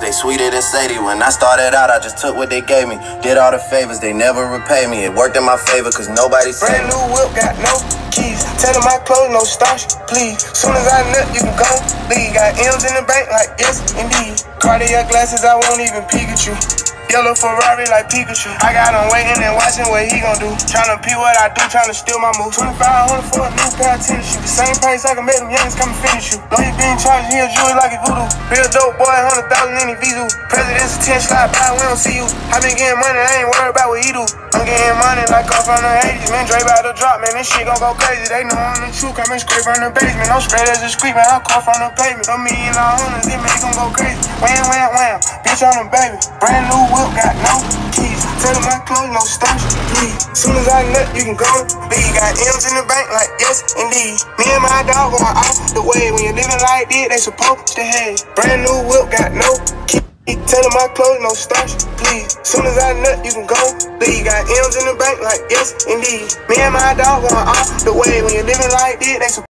flavors, they sweeter than Sadie. When I started out, I just took what they gave me. Did all the favors, they never repay me. It worked in my favor, cause nobody Brand new whip, got no keys. Tell them my clothes, no starch, please. Soon as I nut, you can go leave. Got M's in the bank, like yes, indeed. Cartier glasses, I won't even peek at you. Yellow Ferrari like Pikachu. I got him waiting and watching what he gon' do. Tryna pee what I do, tryna steal my moves. 2500 for a new pair of tennis shoes. The same price I can make them youngins come and finish you. Know you being charged, he a jewelry like a voodoo. Real dope boy, 100,000 in the visa. President's attention, slide by, we don't see you. I been getting money, I ain't worried about what he do. I'm getting money like off from the 80s. Man, Dre about to drop, man, this shit gon' go crazy. They know I'm the truth, coming straight from the basement. I'm straight as a street, man, I call from the pavement. A million all hundreds, it make them go crazy. Wham, wham, bitch on them, baby. Brand new whip, got no keys. Tell them my clothes, no starch, please. Soon as I nut, you can go leave. Got M's in the bank, like yes, indeed. Me and my dog going off the way. When you living like this, they supposed to have. Brand new whip, got no keys. Tell them my clothes, no starch, please. Soon as I nut, you can go leave. Got M's in the bank, like yes, indeed. Me and my dog going off the way. When you living like this, they supposed